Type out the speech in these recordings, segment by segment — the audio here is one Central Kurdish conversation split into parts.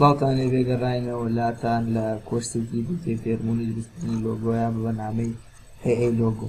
سڵاوتان لێبێ گەڕاینەوە لاتان لە کۆرسێکی دیکەی فێرمونی دروستکردنی لۆگۆیان بە بەنامەی هەیە لۆگۆ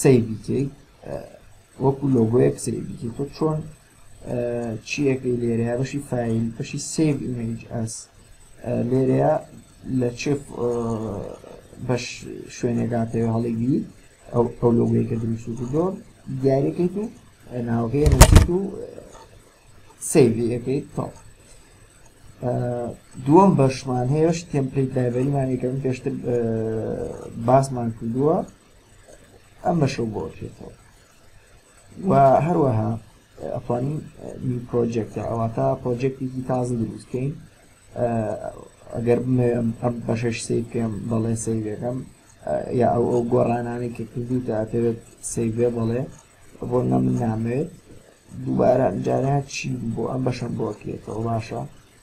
سەیڤی کەیت وەکو لۆگۆیەک سەیڤی کەیت تۆ چۆن چیەکەی لێرەیە بەشی فیل بەشی سیڤ ئیمەج ئەس لێرەیە لە چ بەش شوێنێکاتەوە هەڵێگی ئەو ئەو لۆگۆیەکە دروست و دۆ دیارەکەیت و ناوەکەی نووسیت و سەیڤی ئەەکەیت تاڵ دووەم بەشمان هەیەش تێمپلیت لایبەریمانێکە من پێشتر باسمان کردووە ئەم بەشە و بۆچێتەوە و هەروەها ئەتوانین نیو پرۆجێکتە ئەواتە پرۆجێکتێکی تازە دروستکەین ئەگەر ئەم بەشەش سی پێم بەڵێ سەیرەکەم یا ئەو ئەو گۆڕانانی کە کردو دەتەوێت سەیرێ بەڵێ بۆ نەم نامێت دووبارە ئەمجارە چی بۆ ئەم بەشەم بۆکرێتەوە باشە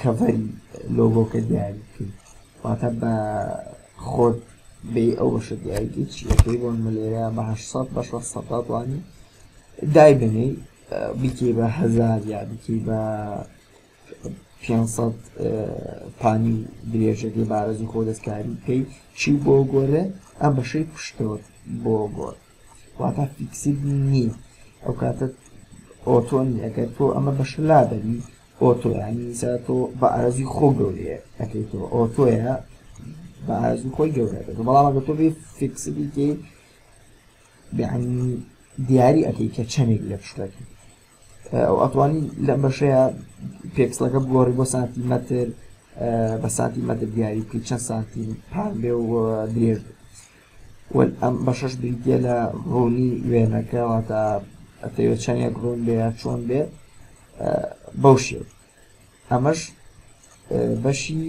کەڤەری لۆگۆکە دیاری بکەی واتە بە خۆت بێی ئەو بەشە دیاریکەی چی ئەکەی بۆ نمە لێرە بە هەشت سەد بە شەست سەد دادوانی دایبنێی بیکەی بە هەزار یا بیکەی بە پێنسەد پانی درێژەکەی بارەزی خۆ دەستکاری بکەی چی بۆ گۆرێ ئەم بەشەی پشتەوە بۆ گۆرە واتا فیکسد نییە ئەو کاتە ئۆتۆ نیە ئەگەر تۆ ئەمە بەشە لا دەبی ئۆتۆ یعنی سا تۆ بە ئارزوی خۆ گەورەیە ئەەکەی تۆ ئۆتۆیە بە ئارزوی خۆی گەورە دەبێت بەڵام ئەگە تۆ بێ فیکسدی تێ دیاری ئەەکەی کە چەندێک لە پشتەکە ئەو ئەتوانی لە بەشەیە پێکسلەکە بگۆڕی بۆ سانتیمەتر بە سانتیمەتر دیاری بکەی چەند سانتیم پان بێ و درێژ بێت وەل ئەم بەشەش بریتیە لە ڕوونی وێنەکە واتە ئەتەوێت چەندێک ڕوون بێ یا چۆن بێ بەو شێت ئەمەش بەشی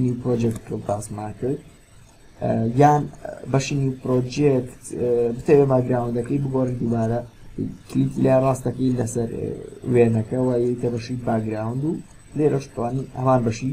نیو پرۆجێکت کە باسمان کرد یان بەشی نیو پرۆجێکت بتەوێت باگراوندەکەی بگۆڕی دووبارە کلیکی لای ڕاستەکەی لەسەر وێنەکەەوە یتە بەشی باگراوند و لێرەشتوانی ئەمان بەشی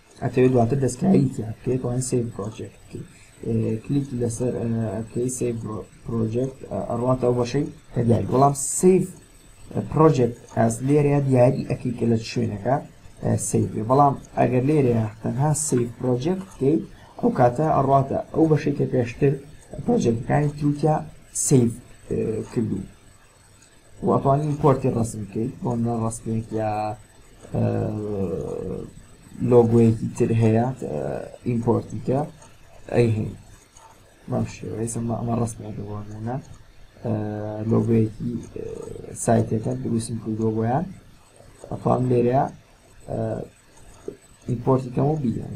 ئەتەوێ دواتر دەستکاریی تیا بکەیت وان سەیڤ پڕۆجێکت بکەی کلیک لەسەر ئەکەی سەیڤ پڕۆجێکت ئەڕواتە ئەو بەشەی کە دیاری وەڵام سەیڤ پڕۆجێکت ئەس لێرەیە دیاری ئەکەی کە لە شوێنەکە سەیڤ بێ بەڵام ئەگەر لێرەیە تەنها سەیڤ پڕۆجێکت بکەی ئەو کاتە ئەڕواتە ئەو بەشەی کە پێشتر پڕۆجێکتەکانی تروتیا سەیڤ کردوو و ئەتوانی پۆرتی ڕسم بکەیت بۆ منە ڕستێک یا لۆگوەیەکی تر هەیە ئیمپۆرتیکە ئەی هەیە بەم شێوەیسم ئەمە ڕستێک بۆنە لۆگوەیەکی سایتەکە دروستم کردو بۆیان ئەتوان لێرە ئیمپۆرتی کەم و بیان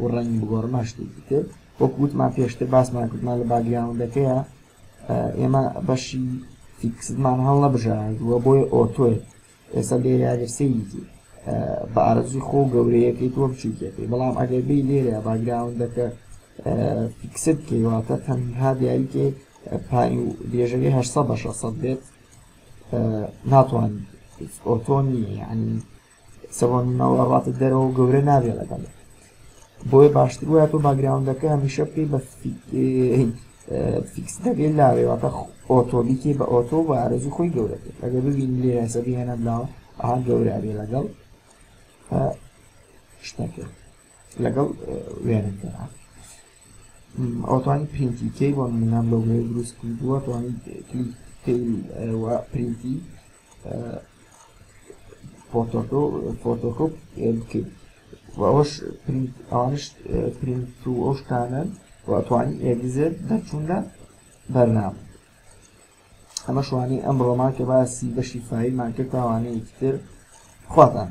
و ڕەنگی بگۆڕمە شتێکی تر وەکو وتمان پێشتر باسمان کردمان لە باگراوندەکەیە ئێمە بەشی فیکسمان هەڵ نەبژاردووە بۆی ئۆتۆێت ئێستا لێرە ئەگەرسەیدی بە ئارزوی خۆ گەورەیەکەی تۆ بچووکەکەی بەڵام ئەگەر بی لێرە باگراوندەکە فیکسد کەیواتە تەنها دیاریکێ پای و درێژەکەی 600 بە 600 بێت ناتوان ئۆتۆ نیە یعنی سڕنەوە ڕاتە دەرەوە و گەورە نابێ لەگەڵ بۆیە باشتر وایە تۆ باگراوندەکە هەمیشە بکەی بە فیکس دەبێ لاوێواتە ئۆتۆبیکێ بە ئۆتۆ بە ئارزی خۆی گەورە کرد ئەگە ببین لێ هەسە بهێنە بلاوە ئا گەورە بێ لەگەڵ شتەکە لەگەڵ وێنەکە ئۆتوانی پرینتی کەی بۆ منام لەگەی دروست کردووە توانی کلی پرینتی فۆتۆکۆپ بکەیت و ئەوەش ئەوانش پرینت و ئەو شتانەن و ئەتوانی ئێگزێت دەرچوون لە بەرنامە ئەمە شوانەی ئەم ڕۆما کە باسی بەشی فایل ماکرد تاوانەیە تر خواتان